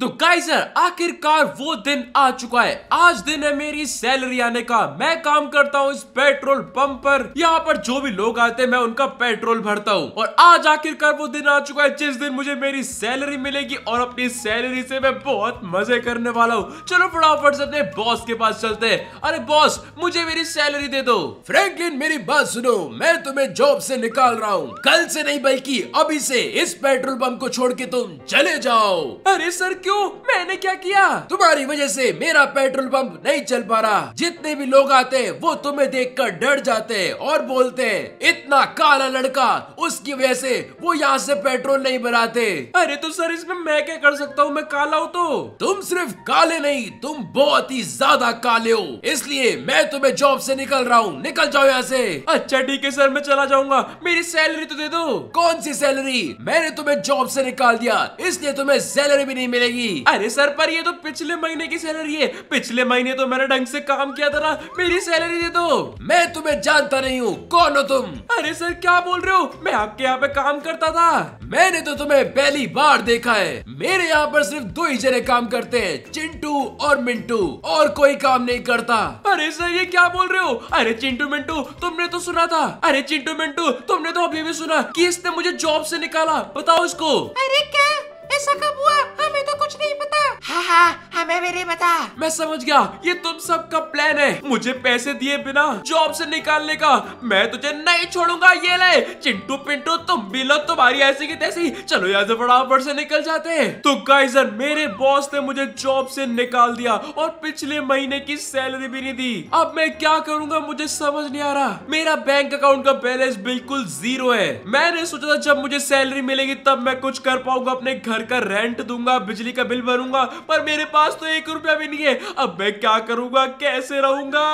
तो गाइजर आखिरकार वो दिन आ चुका है। आज दिन है मेरी सैलरी आने का। मैं काम करता हूँ इस पेट्रोल पंप पर। यहाँ पर जो भी लोग आते हैं, मैं उनका पेट्रोल भरता हूँ। और आज आखिरकार वो दिन आ चुका है जिस दिन मुझे मेरी सैलरी मिलेगी और अपनी सैलरी से मैं बहुत मज़े करने वाला हूँ। चलो फटाफट से अपने बॉस के पास चलते हैं। अरे बॉस मुझे मेरी सैलरी दे दो। फ्रेंकलिन मेरी बात सुनो। मैं तुम्हें जॉब से निकाल रहा हूँ। कल से नहीं, बल्कि अभी से इस पेट्रोल पंप को छोड़ के तुम चले जाओ। अरे सर क्यों? मैंने क्या किया? तुम्हारी वजह से मेरा पेट्रोल पंप नहीं चल पा रहा। जितने भी लोग आते हैं, वो तुम्हें देखकर डर जाते हैं और बोलते हैं, इतना काला लड़का, उसकी वजह से वो यहाँ से पेट्रोल नहीं बनाते। अरे तो सर, इसमें मैं क्या कर सकता हूँ? मैं काला हूँ तो। तुम सिर्फ़ काले नहीं, तुम बहुत ही ज़्यादा काले हो। इसलिए मैं तुम्हें जॉब से निकल रहा हूँ। निकल जाओ यहाँ से। अच्छा ठीक है सर, मैं चला जाऊँगा। मेरी सैलरी तो दे दो। कौन सी सैलरी मैंने तुम्हें जॉब से निकाल दिया। इसलिए तुम्हें सैलरी भी नहीं मिलेगी। अरे सर पर ये तो पिछले महीने की सैलरी है। पिछले महीने तो मैंने ढंग से काम किया था ना। मेरी सैलरी दे दो। मैं तुम्हें जानता नहीं हूँ। कौन हो तुम? अरे सर क्या बोल रहे हो? मैं आपके यहाँ पे काम करता था। मैंने तो तुम्हें पहली बार देखा है। मेरे यहाँ पर सिर्फ़ दो ही जने काम करते हैं चिंटू और मिंटू। और कोई काम नहीं करता। अरे सर ये क्या बोल रहे हो? अरे चिंटू मिंटू तुमने तो सुना था। अरे चिंटू मिंटू तुमने तो अभी भी सुना। कि इसने मुझे जॉब से निकाला? बताओ इसको। अरे क्या? ऐसा कब हुआ? हमें तो कुछ नहीं पता। हाँ हाँ हमें भी नहीं पता। मैं समझ गया, ये तुम सबका प्लान है। मुझे पैसे दिए बिना जॉब से निकालने का। मैं तुझे नहीं छोड़ूँगा, ये ले। चिंटू, पिंटू, तुम भी लो तुम्हारी ऐसी की तैसी। चलो यहाँ से फटाफट से निकल जाते हैं। तो गाइजर मेरे बॉस ने मुझे जॉब से निकाल दिया और पिछले महीने की सैलरी भी नहीं दी। अब मैं क्या करूँगा, मुझे समझ नहीं आ रहा। मेरा बैंक अकाउंट का बैलेंस बिल्कुल ज़ीरो है। मैंने सोचा था जब मुझे सैलरी मिलेगी, तब मैं कुछ कर पाऊँगा, अपने घर का रेंट दूँगा बिजली का बिल भरूँगा पर मेरे पास तो एक रुपया भी नहीं है। अब मैं क्या करूँगा कैसे रहूँगा?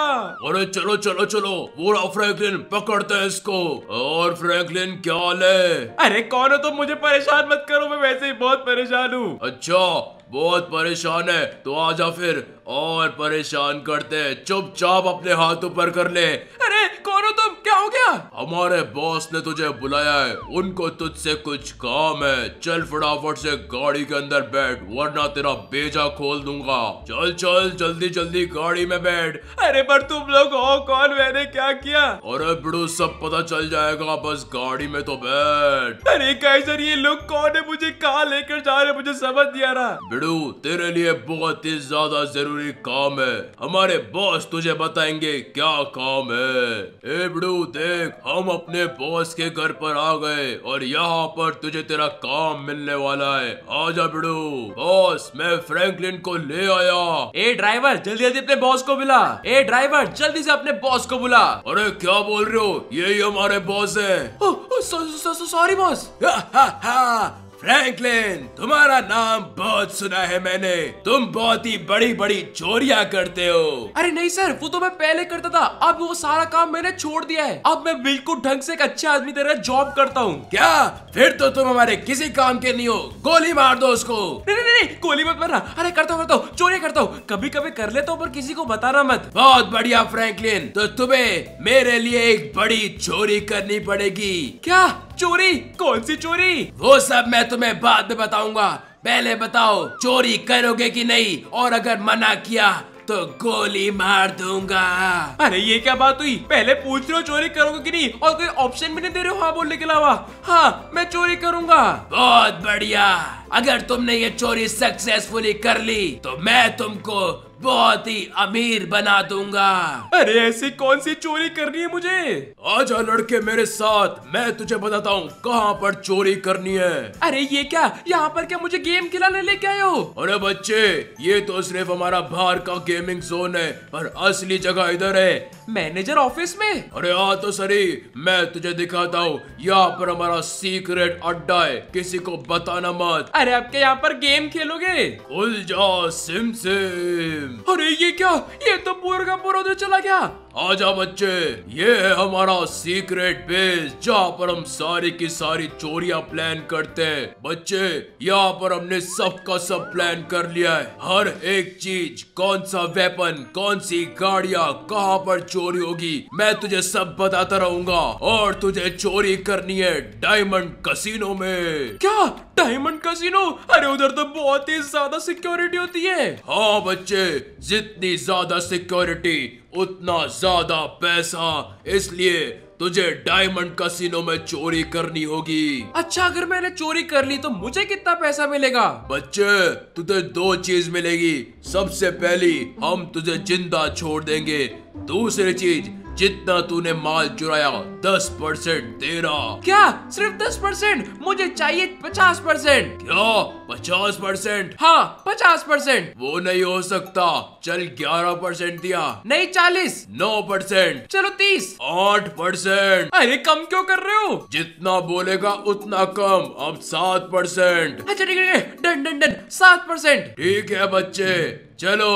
अरे चलो चलो चलो। वो फ्रैंकलिन पकड़ते हैं इसको। और फ्रैंकलिन क्या हाल है? अरे कौन हो तुम? मुझे परेशान मत करो मैं वैसे ही बहुत परेशान हूँ। अच्छा बहुत परेशान है। तो आजा फिर और परेशान करते हैं। चुपचाप अपने हाथ ऊपर कर ले। अरे कौन हो तुम? क्या हो गया? हमारे बॉस ने तुझे बुलाया है। उनको तुझसे कुछ काम है। चल फटाफट से गाड़ी के अंदर बैठ वरना तेरा बेजा खोल दूँगा। चल चल जल्दी जल्दी गाड़ी में बैठ। अरे पर तुम लोग हो कौन? मैंने क्या किया? अरे बिड़ू सब पता चल जाएगा। बस गाड़ी में तो बैठ। अरे कैसर ये लोग कौन है? मुझे कहाँ लेकर जा रहे मुझे समझ नहीं आ रहा। बिड़ू तेरे लिए बहुत ही ज़्यादा ज़रूरी काम है। हमारे बॉस तुझे बताएँगे क्या काम है। ए बिड़ू देख हम अपने बॉस के घर पर आ गए और यहाँ पर तुझे तेरा काम मिलने वाला है। आजा बिड़ू बॉस मैं फ्रैंकलिन को ले आया। ए ड्राइवर जल्दी जल्दी अपने बॉस को बुला। ए ड्राइवर जल्दी से अपने बॉस को बुला। अरे क्या बोल रहे हो? यही हमारे बॉस है। सॉरी बॉस फ्रैंकलिन तुम्हारा नाम बहुत सुना है मैंने। तुम बहुत ही बड़ी बड़ी चोरिया करते हो। अरे नहीं सर वो तो मैं पहले करता था। अब वो सारा काम मैंने छोड़ दिया है। अब मैं बिल्कुल ढंग से एक अच्छे आदमी तरह जॉब करता हूँ। क्या? फिर तो तुम हमारे किसी काम के नहीं हो। गोली मार दो उसको। नहीं नहीं नहीं गोली मत मारना। अरे करता हूँ करता हूँ। चोरी करता हूँ। कभी कभी कर लेता हूँ पर किसी को बताना मत। बहुत बढ़िया फ्रैंकलिन तो तुम्हें मेरे लिए एक बड़ी चोरी करनी पड़ेगी। क्या? चोरी? कौन सी चोरी? वो सब मैं तुम्हें बाद में बताऊँगा। पहले बताओ चोरी करोगे कि नहीं? और अगर मना किया तो गोली मार दूँगा। अरे ये क्या बात हुई? पहले पूछ रहे हो चोरी करोगे कि नहीं? और कोई ऑप्शन भी नहीं दे रहे हो हाँ बोलने के अलावा? हाँ मैं चोरी करूँगा। बहुत बढ़िया। अगर तुमने ये चोरी सक्सेसफुली कर ली तो मैं तुमको बहुत ही अमीर बना दूँगा। अरे ऐसी कौन सी चोरी करनी है मुझे? आजा लड़के मेरे साथ मैं तुझे बताता हूँ कहाँ पर चोरी करनी है। अरे ये क्या? यहाँ पर क्या मुझे गेम खिलाने लेके आए हो? अरे बच्चे ये तो सिर्फ़ हमारा बाहर का गेमिंग जोन है पर असली जगह इधर है। मैनेजर ऑफ़िस में? अरे हाँ तो सरी मैं तुझे दिखाता हूँ। यहाँ पर हमारा सीक्रेट अड्डा है किसी को बताना मत। अरे आपके यहाँ पर गेम खेलोगे? खुल जा सिम सिम। अरे ये क्या? ये तो पूरा का पूरा उधर चला गया। आजा बच्चे ये है हमारा सीक्रेट बेस जहाँ पर हम सारी की सारी चोरियाँ प्लान करते हैं। बच्चे यहाँ पर हमने सब का सब प्लान कर लिया है। हर एक चीज़ कौन सा वेपन कौन सी गाड़िया कहाँ पर चोरी होगी मैं तुझे सब बताता रहूँगा। और तुझे चोरी करनी है डायमंड कसिनो में। क्या? डायमंड कसिनो अरे उधर तो बहुत ही ज़्यादा सिक्योरिटी होती है। हाँ बच्चे, जितनी ज़्यादा सिक्योरिटी उतना ज़्यादा पैसा, इसलिए तुझे डायमंड कसिनो में चोरी करनी होगी। अच्छा अगर मैंने चोरी कर ली तो मुझे कितना पैसा मिलेगा? बच्चे तुझे दो चीज़ मिलेगी। सबसे पहली हम तुझे ज़िंदा छोड़ देंगे। दूसरी चीज़ जितना तूने माल चुराया दस परसेंट तेरा। क्या? सिर्फ़ दस परसेंट? मुझे चाहिए पचास परसेंट। क्या? पचास परसेंट? हाँ पचास परसेंट। वो नहीं हो सकता। चल ग्यारह परसेंट दिया। नहीं चालीस। नौ परसेंट। चलो तीस। आठ परसेंट। अरे, कम क्यों कर रहे हो? जितना बोलेगा उतना कम। अब सात परसेंट अच्छा ठीक है डन डन डन। सात परसेंट ठीक है, बच्चे। चलो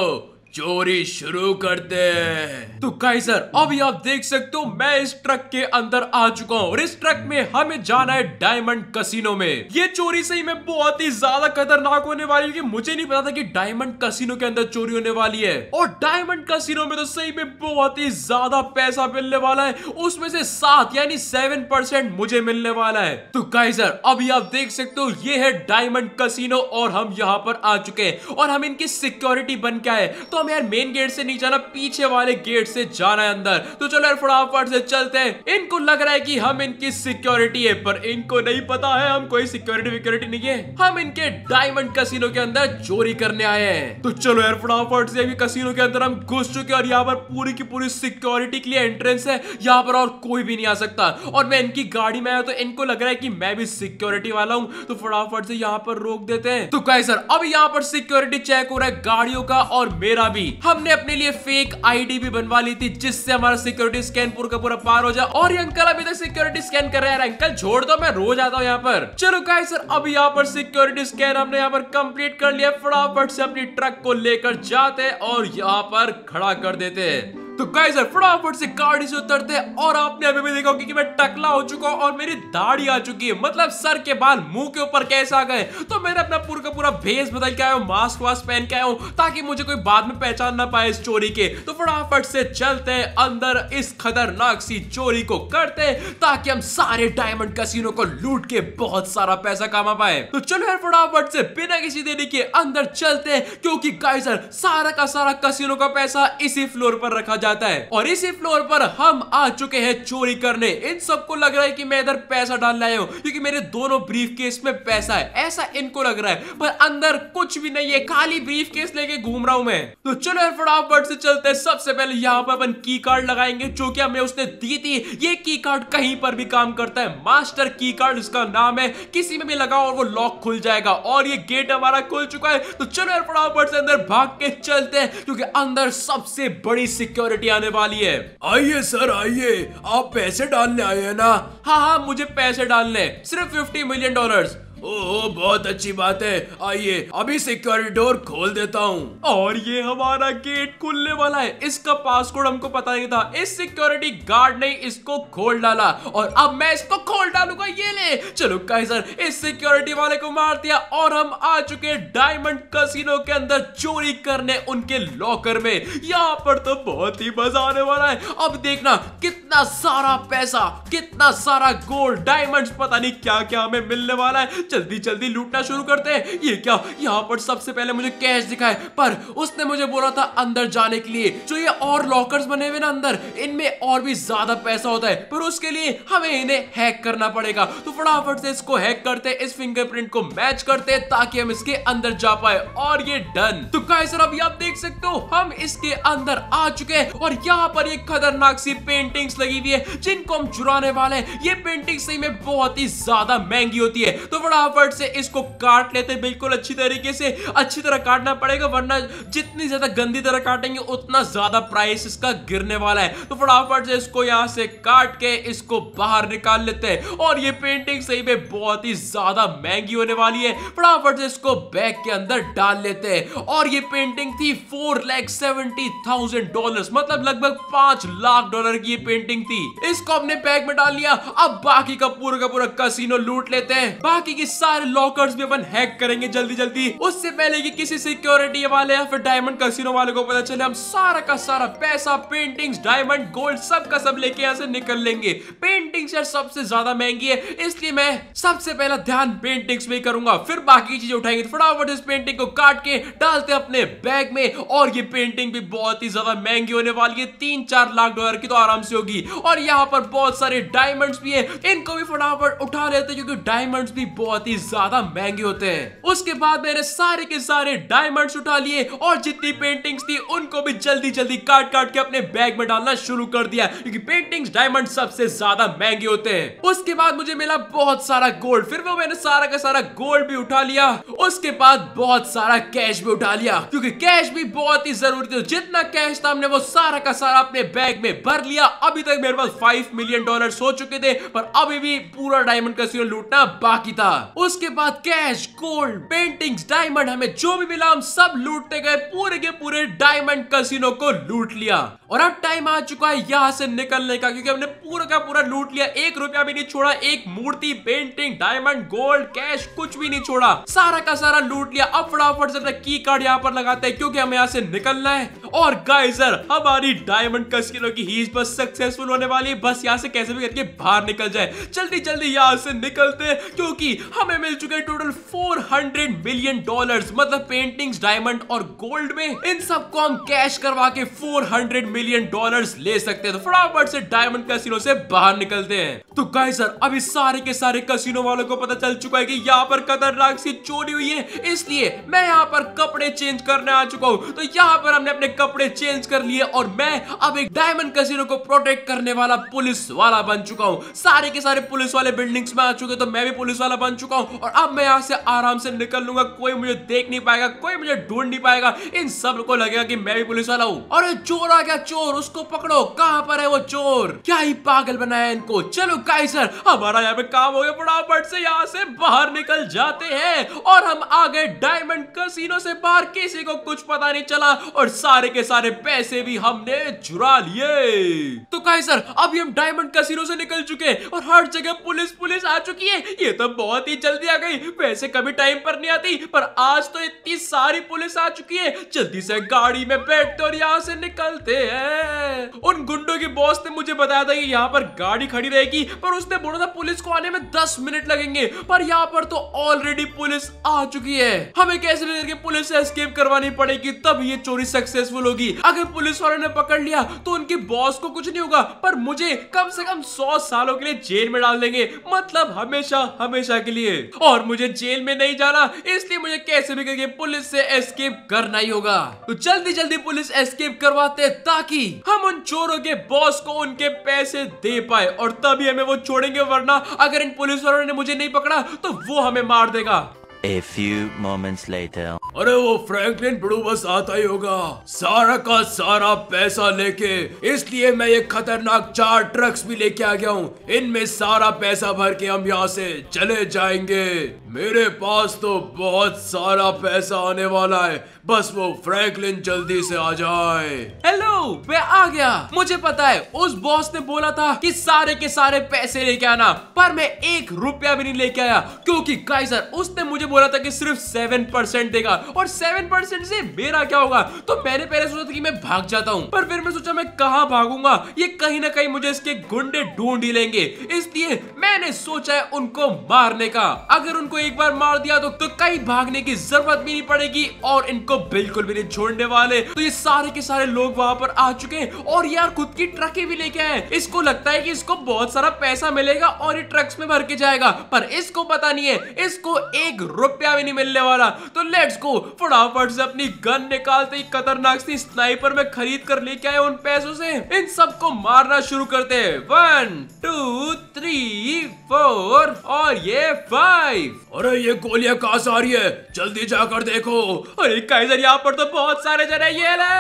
चोरी शुरू करते हैं। तो सर अभी आप देख सकते हो, मैं इस ट्रक के अंदर आ चुका हूँ और इस ट्रक में हमें जाना है डायमंड कसिनो में। ये चोरी सही में बहुत ही ज़्यादा खतरनाक होने वाली है मुझे नहीं पता था कि डायमंड कसिनो के अंदर चोरी होने वाली है। और डायमंड कसिनो में तो सही में बहुत ही ज़्यादा पैसा मिलने वाला है। उसमें से सात, यानी सेवन परसेंट मुझे मिलने वाला है। तो सर अभी आप देख सकते हो, ये है डायमंड कसिनो और हम यहाँ पर आ चुके हैं। और हम इनकी सिक्योरिटी बन के आए तो हम यार मेन गेट से नहीं जाना, पीछे वाले गेट से जाना है अंदर। तो चलो यार फटाफट से चलते हैं। इनको लग रहा है कि हम इनकी सिक्योरिटी है, पर इनको नहीं पता है हम कोई सिक्योरिटी विक्योरिटी नहीं है। हम इनके डायमंड कसिनो के अंदर चोरी करने आए हैं। तो चलो यार फटाफट से अभी कसिनो के अंदर हम घुस चुके और यहाँ पर पूरी की पूरी सिक्योरिटी के लिए एंट्रेंस है। यहाँ पर और कोई भी नहीं आ सकता। और मैं इनकी गाड़ी में आया तो इनको लग रहा है कि मैं भी सिक्योरिटी वाला हूँ। तो फटाफट से यहाँ पर रोक देते हैं। तो कैसे सर अब यहाँ पर सिक्योरिटी चेक हो रहा है गाड़ियों का और मेरा भी। हमने अपने लिए फेक आईडी भी बनवा ली थी, जिससे हमारा सिक्योरिटी स्कैन पूरा का पूरा पार हो जाए। और ये अंकल अभी तक सिक्योरिटी स्कैन कर रहे हैं। अंकल छोड़ दो, मैं रोज आता हूँ यहाँ पर। चलो का सर अभी यहाँ पर सिक्योरिटी स्कैन हमने यहाँ पर कंप्लीट कर लिया। फटाफट से अपनी ट्रक को लेकर जाते और यहाँ पर खड़ा कर देते हैं। तो गाइस फटाफट से गाड़ी से उतरते हैं और आपने अभी भी देखा कि मैं टकला हो चुका हूँ और मेरी दाढ़ी आ चुकी है। मतलब सर के बाल मुँह के ऊपर कैसे आ गए? तो मैंने अपना पूरा का पूरा भेस बदल के आया मास्क वास्क पहन के आया हूँ, ताकि मुझे कोई बाद में पहचान ना पाए इस चोरी के। तो फटाफट से चलते हैं अंदर इस खतरनाक सी चोरी को करते हैं, ताकि हम सारे डायमंड कैसीनो को लूट के बहुत सारा पैसा कमा पाए। तो चलो यार, फटाफट से बिना किसी देरी के अंदर चलते हैं, क्योंकि गाइजर सारा का सारा कैसीनो का पैसा इसी फ्लोर पर रखा जाता है। और इसी फ्लोर पर हम आ चुके हैं चोरी करने। इन सबको लग रहा है कि मैं इधर पैसा डालने आया हूँ, क्योंकि मेरे दोनों ब्रीफ केस में पैसा है। ऐसा इनको लग रहा है, पर अंदर कुछ भी नहीं है। खाली ब्रीफ केस लेके घूम रहा हूँ मैं। तो चलो फटाफट से चलते हैं। सबसे पहले यहाँ पर अपन की कार्ड लगाएँगे, जो कि हमें उसने दी थी। ये की कार्ड कहीं पर भी काम करता है। मास्टर की कार्ड इसका नाम है, किसी में भी लगाओ और वो लॉक खुल जाएगा। और ये गेट हमारा खुल चुका है। तो चलो फटाफट से अंदर भाग के चलते हैं, क्योंकि अंदर सबसे बड़ी सिक्योरिटी आने वाली है। आइए, सर, आइए। आप पैसे डालने आए हैं ना? हाँ हाँ मुझे पैसे डालने सिर्फ़ फिफ्टी मिलियन डॉलर्स ओह, बहुत अच्छी बात है। आइए, अभी सिक्योरिटी डोर खोल देता हूँ। और ये हमारा गेट खुलने वाला है। इसका पासकोड हमको पता नहीं था। इस सिक्योरिटी गार्ड ने इसको खोल डाला। और अब मैं इसको खोल डालूँगा। ये चलो सर इस सिक्योरिटी वाले को मार दिया और हम आ चुके डायमंड कसिनो के अंदर चोरी करने उनके लॉकर में। यहाँ पर तो बहुत ही मज़ा आने वाला है। अब देखना कितना सारा पैसा, कितना सारा गोल्ड डायमंड्स पता नहीं क्या क्या हमें मिलने वाला है। जल्दी जल्दी लूटना शुरू करते हैं। ये क्या? यहाँ पर सबसे पहले मुझे कैश दिखाए। पर उसने मुझे बोला था अंदर जाने के लिए। जो ये और लॉकर्स बने हुए ना अंदर, इनमें और भी ज़्यादा पैसा होता है। पर उसके लिए हमें इन्हें हैक करना पड़ेगा। तो फटाफट से इसको हैक करते, इस फिंगरप्रिंट को मैच करते ताकि हम इसके अंदर जा पाए। और ये डन तो सर अभी आप देख सकते हो, हम इसके अंदर आ चुके हैं और यहाँ पर एक खतरनाक सी पेंटिंग्स लगी हुई है, जिनको हम चुराने वाले हैं। ये पेंटिंग सही में बहुत ही ज़्यादा महँगी होती है। तो फटाफट से इसको काट लेते बिल्कुल अच्छी तरीके से। अच्छी तरह काटना पड़ेगा, वरना जितनी ज़्यादा गंदी तरह काटेंगे, उतना ज़्यादा प्राइस इसका गिरने वाला है। तो फटाफट से इसको यहाँ से काट के इसको बाहर निकाल लेते हैं। और ये पेंटिंग सही में बहुत ही ज़्यादा महँगी होने वाली है। फटाफट से इसको बैग के अंदर डाल लेते हैं। और ये पेंटिंग थी four lakh seventy thousand dollar मतलब लगभग पाँच लाख डॉलर की ये पेंटिंग थी। इसको अपने बैग में डाल लिया। अब बाकी का पूरा का पूरा कसिनो लूट लेते हैं। बाकी के सारे लॉकर्स भी अपन हैक करेंगे जल्दी जल्दी। उससे पहले कि किसी सिक्योरिटी वाले या फिर डायमंड कसिनो वाले को पता चले, हम सारा का सारा पैसा पेंटिंग्स डायमंड गोल्ड सब का सब लेके यहाँ से निकल लेंगे। पेंटिंग्स यार सबसे ज़्यादा महँगी है। इसलिए मैं सबसे पहला ध्यान पेंटिंग्स में करूँगा। फिर बाकी चीज़ें उठाएँगे तो फटाफट इस पेंटिंग को काट के डालते अपने बैग में। और ये पेंटिंग भी बहुत ही ज़्यादा महँगी होने वाली है। तीन चार लाख डॉलर की तो आराम से होगी। और यहाँ पर बहुत सारे डायमंड्स भी है। इनको भी फटाफट उठा लेते क्योंकि डायमंड्स भी बहुत ही ज़्यादा महँगे होते हैं। उसके बाद मैंने सारे के सारे डायमंड्स उठा लिए। और जितनी पेंटिंग्स थी, उनको भी जल्दी जल्दी काट काट के अपने बैग में डालना शुरू कर दिया। क्योंकि पेंटिंग्स डायमंड सबसे ज़्यादा महँगे होते हैं। उसके बाद मुझे मिला बहुत सारा गोल्ड फिर वो मैंने सारा का सारा गोल्ड भी उठा लिया। उसके बाद बहुत सारा कैश भी उठा लिया। क्योंकि कैश भी बहुत ही ज़रूरी था। जितना कैश था, हमने वो सारा का सारा अपने बैग में भर लिया। अभी तक मेरे पास फाइव मिलियन डॉलर हो चुके थे, पर अभी भी पूरा डायमंड कैसीनो लूटना बाकी था। उसके बाद कैश गोल्ड पेंटिंग्स डायमंड हमें जो भी मिला, हम सब लूटते गए। पूरे के पूरे डायमंड कसिनो को लूट लिया। और अब टाइम आ चुका है यहाँ से निकलने का, क्योंकि हमने पूरा का पूरा लूट लिया। एक रुपया भी नहीं छोड़ा, एक मूर्ति पेंटिंग डायमंड गोल्ड कैश कुछ भी नहीं छोड़ा। सारा का सारा लूट लिया अब फटाफट से अपना की कार्ड यहाँ पर लगाते हैं, क्योंकि हमें यहाँ से निकलना है। और गाइजर हमारी डायमंड कस्किनो की हीज बस सक्सेसफुल होने वाली है। बस यहाँ से कैसे भी करके बाहर निकल जाए। जल्दी जल्दी यहाँ से निकलते हैं, क्योंकि हमें मिल चुके टोटल 400 मिलियन डॉलर्स मतलब पेंटिंग्स डायमंड और गोल्ड में। इन सबको हम कैश करवा के 400 मिलियन डॉलर्स ले सकते हैं। तो फटाफट से डायमंड कैसीनो से बाहर निकलते हैं। तो गाइजर अभी सारे के सारे कैसीनो वालों को पता चल चुका है कि यहाँ पर खतरनाक सी चोरी हुई है। इसलिए मैं यहाँ पर कपड़े चेंज करने आ चुका हूँ। तो यहाँ पर हमने अपने कपड़े चेंज कर लिए और मैं अब एक डायमंड कैसीनो को प्रोटेक्ट करने वाला पुलिस वाला बन चुका हूँ। सारे के सारे पुलिस वाले बिल्डिंग्स में आ चुके तो मैं भी पुलिस वाला बन चुका हूँ और अब मैं यहाँ से आराम से निकल लूँगा। कोई मुझे देख नहीं पाएगा, कोई मुझे ढूंढ नहीं पाएगा। इन सबको लगेगा कि मैं भी पुलिस वाला हूँ। और चोर आ गया, चोर, उसको पकड़ो। कहाँ पर है वो चोर? क्या ही पागल बनाया इनको। चलो काइसर हमारा यहाँ पे काम हो गया। फटाफट से यहाँ से बाहर निकल जाते हैं और हम आ गए डायमंड कसिनो से बाहर। किसी को कुछ पता नहीं चला और सारे के सारे पैसे भी हमने चुरा लिए। तो कहे सर, अभी हम डायमंड कसिनो से निकल चुके और हर जगह पुलिस पुलिस आ चुकी है। ये तो बहुत ही जल्दी आ गई। वैसे कभी टाइम पर नहीं आती, पर आज तो इतनी सारी पुलिस आ चुकी है। जल्दी से गाड़ी में बैठते और यहाँ से निकलते हैं। उन गुंडों के बॉस ने मुझे बताया था कि यहाँ पर गाड़ी खड़ी रहेगी, पर उसने बोला था पुलिस को आने में दस मिनट लगेंगे, पर यहाँ पर तो ऑलरेडी पुलिस आ चुकी है। हमें कैसे पुलिस से एस्केप करवानी पड़ेगी? तब ये चोरी सक्सेसफुल होगी। अगर पुलिस वालों ने पकड़ लिया तो उनके बॉस को कुछ नहीं होगा। पर मुझे कम से कम सौ सालों के लिए जेल में डाल देंगे। मतलब हमेशा हमेशा के लिए। और मुझे जेल में नहीं जाना, इसलिए मुझे कैसे भी करके पुलिस से एस्केप करना ही होगा। तो जल्दी जल्दी पुलिस एस्केप करवाते ताकि हम उन चोरों के बॉस को उनके पैसे दे पाए, और तभी हमें वो छोड़ेंगे, वरना अगर इन पुलिस वालों ने मुझे नहीं पकड़ा तो वो हमें मार देगा। A few moments later. अरे वो फ्रैंकलिन बड़ू बस आता ही होगा। सारा का सारा पैसा लेके। इसलिए मैं ये खतरनाक चार ट्रक्स भी लेके आ गया हूँ। इनमें सारा पैसा भर के हम यहाँ से चले जाएँगे। मेरे पास तो बहुत सारा पैसा आने वाला है। बस वो फ्रैंकलिन जल्दी से आ जाए। हेलो मैं आ गया। मुझे पता है उस बॉस ने बोला था कि सारे के सारे पैसे लेके आना पर मैं एक रुपया भी नहीं लेके आया क्योंकि काइजर उसने मुझे बोला था कि सिर्फ़ सेवन परसेंट देगा। और सेवन परसेंट से मेरा क्या होगा? तो मैंने पहले सोचा था कि मैं भाग जाता हूँ। पर फिर मैं सोचा मैं कहाँ भागूँगा? ये कहीं ना कहीं मुझे इसके गुंडे ढूंढ ही लेंगे। इसलिए मैंने सोचा है उनको मारने का। अगर उनको एक बार मार दिया तो, तो कहीं भागने की ज़रूरत भी नहीं पड़ेगी और इनको बिल्कुल भी नहीं छोड़ने वाले। तो ये सारे के सारे लोग वहाँ पर आ चुके हैं और यार खुद की ट्रकें भी लेके आए इसको लगता है कि इसको बहुत सारा पैसा मिलेगा और ये ट्रक्स में भर के जाएगा। पर इसको पता नहीं है इसको एक रुपया भी नहीं मिलने वाला। तो लेट्स गो फटाफट से अपनी गन निकालते ही खतरनाक सी स्नाइपर में खरीद कर लेके आए उन पैसों से। इन सबको मारना शुरू करते हैं। वन टू थ्री फोर और ये फाइव अरे, ये गोलियाँ कहाँ से आ रही है? जल्दी जाकर देखो। अरे काइजर यहाँ पर तो बहुत सारे जने ये ले!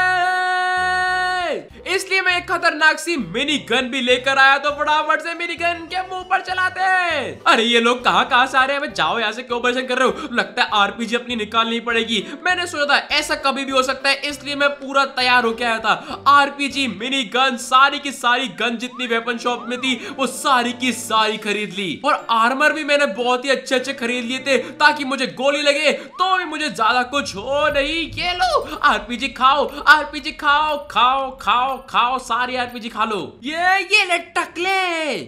इसलिए मैं एक खतरनाक सी मिनी गन भी लेकर आया। तो फटाफट से मिनी गन के मुँह पर चलाते हैं। अरे, ये लोग कहाँ कहाँ से आ रहे हैं? जाओ यहाँ से, क्यों परेशान कर रहे हो? लगता है आरपीजी अपनी निकालनी पड़ेगी। मैंने सोचा था, ऐसा कभी भी हो सकता है, इसलिए मैं पूरा तैयार होके आया था। आरपीजी मिनी गन सारी की सारी गन जितनी वेपन शॉप में थी, वो सारी की सारी खरीद ली। और आर्मर भी मैंने बहुत ही अच्छे अच्छे खरीद लिए थे, ताकि मुझे गोली लगे तो भी मुझे ज़्यादा कुछ हो नहीं। ये लो, आरपीजी खाओ आरपीजी खाओ खाओ खाओ खाओ, सारी आरपीजी खा लो। ये ये ले टकले।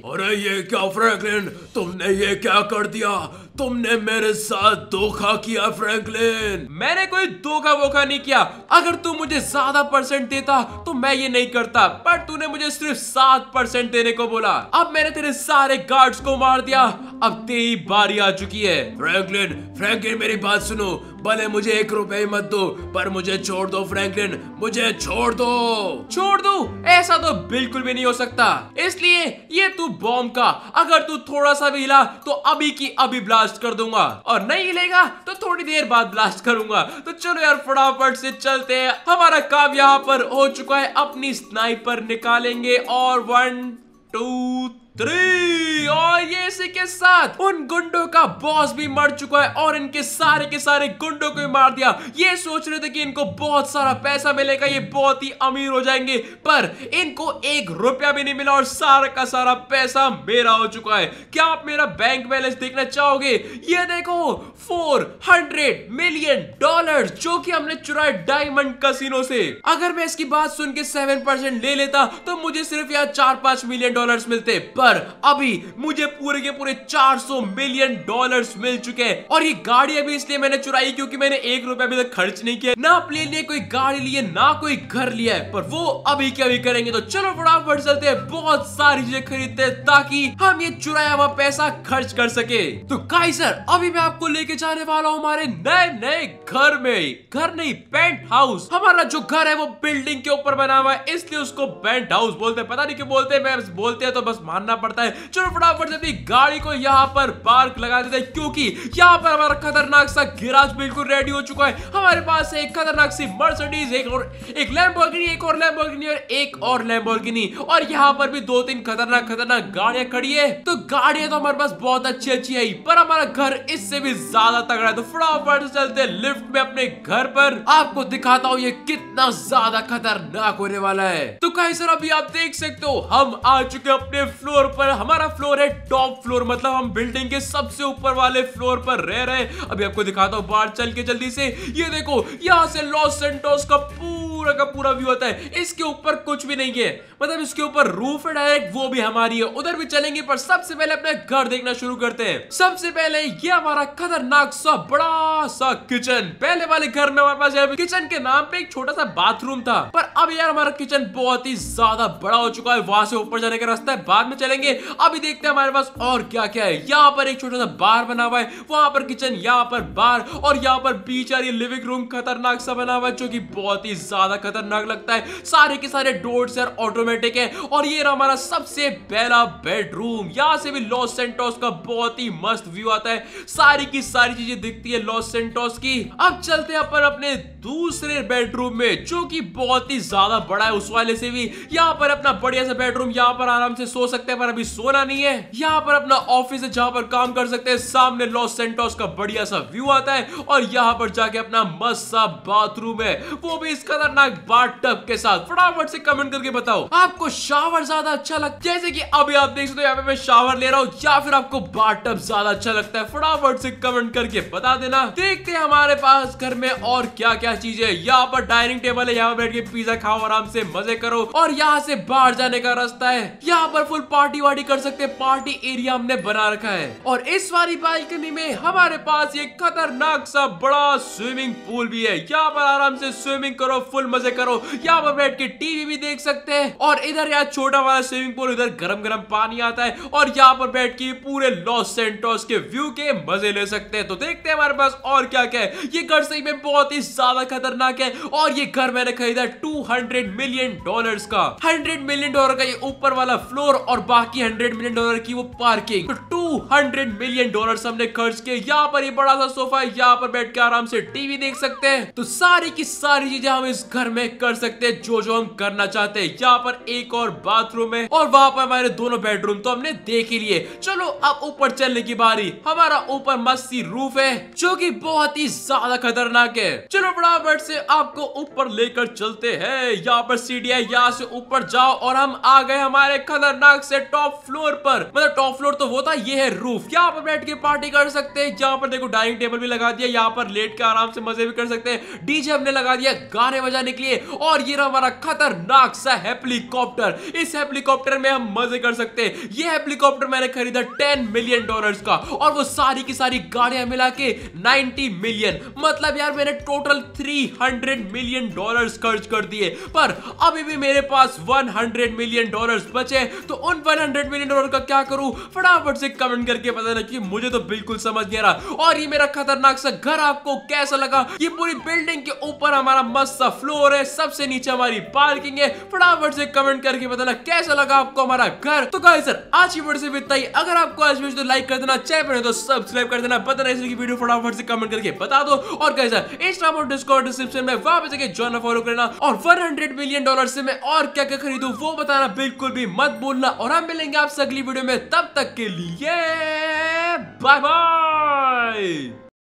अरे, ये क्या फ्रैंकलिन? तुमने ये क्या कर दिया? तुमने मेरे साथ धोखा किया फ्रैंकलिन। मैंने कोई धोखा वोखा नहीं किया। अगर तू मुझे ज़्यादा परसेंट देता तो मैं ये नहीं करता। पर तूने मुझे सिर्फ़ सात परसेंट देने को बोला। अब मैंने तेरे सारे गार्ड्स को मार दिया। अब तेरी बारी आ चुकी है। फ्रैंकलिन फ्रैंकलिन मेरी बात सुनो। भले मुझे एक रुपए मत दो, पर मुझे छोड़ दो फ्रैंकलिन मुझे छोड़ दो। छोड़ दो? ऐसा तो बिल्कुल भी नहीं हो सकता। इसलिए ये तू बॉम्ब का। अगर तू थोड़ा सा भी हिला तो अभी की अभी ब्लास्ट कर दूँगा। और नहीं हिलेगा तो थोड़ी देर बाद ब्लास्ट करूँगा। तो चलो यार, फटाफट से चलते हैं। हमारा काम यहाँ पर हो चुका है। अपनी स्नाइपर निकालेंगे और वन टू थ्री और ये इसी के साथ उन गुंडों का बॉस भी मर चुका है और इनके सारे के सारे गुंडों को भी मार दिया। ये सोच रहे थे कि इनको बहुत सारा पैसा मिलेगा, ये बहुत ही अमीर हो जाएँगे, पर इनको एक रुपया भी नहीं मिला और सारा का सारा पैसा मेरा हो चुका है। क्या आप मेरा बैंक बैलेंस देखना चाहोगे? ये देखो फोर हंड्रेड मिलियन डॉलर जो कि हमने चुराए डायमंड कसिनो से। अगर मैं इसकी बात सुन के सेवन परसेंट ले लेता तो मुझे सिर्फ़ यहाँ चार पाँच मिलियन डॉलर मिलते, पर अभी मुझे पूरे के पूरे 400 मिलियन डॉलर्स मिल चुके हैं। और ये गाड़ी अभी इसलिए मैंने चुराई क्योंकि मैंने एक रुपया अभी तक खर्च नहीं किया। ना अपने लिए कोई गाड़ी लिए ना कोई घर लिया है। पर वो अभी क्या भी करेंगे। तो चलो फटाफट चलते हैं। बहुत सारी चीज़ें खरीदते हैं ताकि हम ये चुराया हुआ पैसा खर्च कर सके। तो काई सर अभी मैं आपको लेके जाने वाला हूँ हमारे नए नए घर में। घर नहीं पेंट हाउस हमारा जो घर है वो बिल्डिंग के ऊपर बना हुआ है। इसलिए उसको पेंट हाउस बोलते हैं। पता नहीं क्यों बोलते हैं, मैं बोलते हैं तो बस मानना पड़ता है। चलो फटाफट से अपनी गाड़ी को यहाँ पर पार्क लगा देते हैं, क्योंकि यहाँ पर हमारा खतरनाक सा गिराज बिल्कुल रेडी हो चुका है। हमारे पास एक खतरनाक सी मर्सिडीज एक और, एक लैम्बोर्गिनी एक और लैम्बोर्गिनी और एक और लैम्बोर्गिनी और यहाँ पर भी दो तीन खतरनाक खतरनाक गाड़ियाँ खड़ी है। तो गाड़ियाँ तो हमारे पास बहुत अच्छी अच्छी है, पर हमारा घर इससे भी ज़्यादा तगड़ा है। तो फटाफट चलते लिफ्ट में अपने घर पर। आपको दिखाता हूँ ये कितना ज़्यादा खतरनाक होने वाला है। तो कहीं सर अभी आप देख सकते हो, हम आ चुके अपने फ्लोर पर, हमारा फ्लोर है टॉप फ्लोर मतलब हम बिल्डिंग के सबसे ऊपर वाले फ्लोर पर रह रहे अभी आपको दिखाता हूँ बाहर चल के जल्दी से। ये देखो, यहाँ से लॉस सेंटोस का पूरा का पूरा व्यू आता है। इसके ऊपर कुछ भी नहीं है। मतलब इसके ऊपर रूफ है डायरेक्ट वो भी हमारी है। उधर भी चलेंगे, पर सबसे पहले अपने घर देखना शुरू करते हैं। सबसे पहले ये हमारा खतरनाक सा बड़ा सा किचन पहले वाले घर में हमारे पास किचन के नाम पे एक छोटा सा बाथरूम था। पर अब यार हमारा किचन बहुत ही ज़्यादा बड़ा हो चुका है। वहाँ से ऊपर जाने का रास्ता है, बाद में चलेंगे। अभी देखते हैं हमारे पास और क्या क्या है। यहाँ पर एक छोटा सा बार बना हुआ है। वहाँ पर किचन, यहाँ पर बार और यहाँ पर बीच यार ये लिविंग रूम खतरनाक सा बना हुआ है, जो कि बहुत ही ज़्यादा खतरनाक लगता है। सारे के सारे डोर्स यार ऑटोमेटिक है। और ये रहा हमारा सबसे पहला बेडरूम यहाँ से भी लॉस सेंटोस का बहुत ही मस्त व्यू आता है। सारी की सारी चीज़ें दिखती है लॉस सेंटोस की। अब चलते हैं अपन अपने दूसरे बेडरूम में, जो कि बहुत ही ज़्यादा बड़ा है उस वाले से भी। यहाँ पर अपना बढ़िया सा बेडरूम यहाँ पर आराम से सो सकते हैं। पर अभी सोना नहीं है। यहाँ पर अपना ऑफ़िस है जहाँ पर काम कर सकते हैं। सामने लॉस सेंटोस का बढ़िया सा व्यू आता है और यहाँ पर जाके अपना मस्त सा बाथरूम है। वो भी इस खतरनाक बाथ टब के साथ। फटाफट से कमेंट करके बताओ, आपको शावर ज़्यादा अच्छा लगता है? जैसे कि अभी आप देख सकते हो, यहाँ पे मैं शावर ले रहा हूँ, या फिर आपको बाथ ज़्यादा अच्छा लगता है। फटाफट से कमेंट करके बता देना। देखते हैं हमारे पास घर में और क्या क्या चीज़ें यहाँ पर डाइनिंग टेबल है, यहाँ पर बैठ के पिज्जा खाओ, आराम से मज़े करो। और यहाँ से बाहर जाने का रास्ता है। यहाँ पर फुल पार्टी पार्टी वार्टी कर सकते हैं। पार्टी एरिया हमने बना रखा है। और इस वाली बालकनी में हमारे पास ये खतरनाक सा बड़ा स्विमिंग पूल भी है। यहाँ पर आराम से स्विमिंग करो, फुल मज़े करो। यहाँ पर बैठ के टीवी भी देख सकते हैं। और इधर यहाँ छोटा वाला स्विमिंग पूल, इधर गरम गरम पानी आता है। और यहाँ पर बैठ के पूरे लॉस सेंटोस के व्यू के मज़े ले सकते हैं। तो देखते हैं हमारे पास और क्या क्या है। ये घर सही में बहुत ही ज़्यादा खतरनाक है। और ये घर मैंने खरीदा 200 मिलियन डॉलर का। 100 मिलियन डॉलर का ये ऊपर वाला फ्लोर और बाकी 100 मिलियन डॉलर की वो पार्किंग। तो 200 मिलियन डॉलर हमने खर्च किए। यहाँ पर ये बड़ा सा सोफा है। यहाँ पर बैठ के आराम से टीवी देख सकते हैं। तो सारी की सारी चीज़ें हम इस घर में कर सकते हैं। जो जो हम करना चाहते हैं। यहाँ पर एक और बाथरूम है। और वहाँ पर हमारे दोनों बेडरूम तो हमने देख ही लिए। चलो अब ऊपर चलने की बारी। हमारा ऊपर मस्त रूफ है, जो कि बहुत ही ज़्यादा खतरनाक है। चलो फटाफट से आपको ऊपर लेकर चलते हैं। यहाँ पर सीढ़ी है। यहाँ से ऊपर जाओ और हम आ गए हमारे खतरनाक से टॉप फ्लोर पर। मतलब टॉप फ्लोर तो वो था, ये है रूफ यहाँ पर बैठ के पार्टी कर सकते हैं यहाँ पर देखो डाइनिंग टेबल भी लगा दिया, यहाँ पर लेट के आराम से मज़े भी कर सकते हैं। डीजे हमने लगा दिया गाने बजाने के लिए, और ये हमारा खतरनाक सा हेलीकॉप्टर इस हेलीकॉप्टर में हम मज़े कर सकते हैं। ये हेलीकॉप्टर मैंने खरीदा 10 मिलियन डॉलर्स का, और वो सारी की सारी गाड़ियाँ मिला के 90 मिलियन मतलब यार, मैंने टोटल 300 मिलियन डॉलर खर्च कर दिए। पर अभी भी मेरे पास 100 मिलियन डॉलर बचे तो उन 100 मिलियन डॉलर का क्या करूँ? फटाफट से कमेंट करके पता कि मुझे तो बिल्कुल समझ नहीं रहा। और ये मेरा खतरनाक सा घर आपको कैसा लगा? ये पूरी बिल्डिंग के ऊपर हमारा मस्त सा फ्लोर है। सबसे नीचे हमारी पार्किंग है। फटाफट से कमेंट करके बताना कैसा लगा आपको हमारा घर? तो गाइस सर आज की वीडियो से इतना ही। अगर आपको आज वीडियो लाइक कर देना चैनल पर तो सब्सक्राइब कर देना। पता नहीं इसकी वीडियो फटाफट से कमेंट करके बता दो। और गाइस सर इंस्टाग्राम और डिस्कॉर्ड डिस्क्रिप्शन में वहाँ पे जाके ज्वाइन फॉलो करना। और 100 मिलियन डॉलर से मैं और क्या क्या खरीदू, वो बताना बिल्कुल भी मत बोलना और हम मिलेंगे आपसे अगली वीडियो में। तब तक के लिए बाय बाय